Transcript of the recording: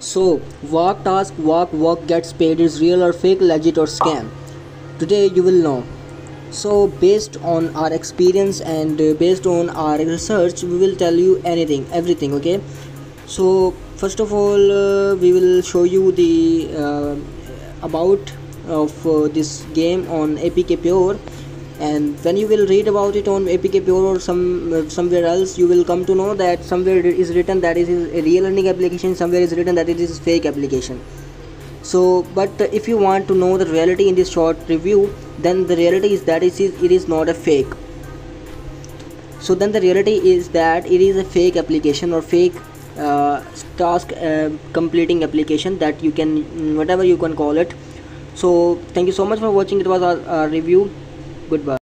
So, what task, Walk Work gets paid is real or fake, legit or scam? Today you will know. So, based on our experience and uh, based on our research, we will tell you anything, everything, okay? So, first of all, uh, we will show you the uh, about of uh, this game on APK Pure and when you will read about it on apk pure or some uh, somewhere else you will come to know that somewhere it is written that it is a real learning application somewhere is written that it is fake application. So but if you want to know the reality in this short review then the reality is that it is, it is not a fake. So then the reality is that it is a fake application or fake uh, task uh, completing application that you can whatever you can call it. So thank you so much for watching. It was our review goodbye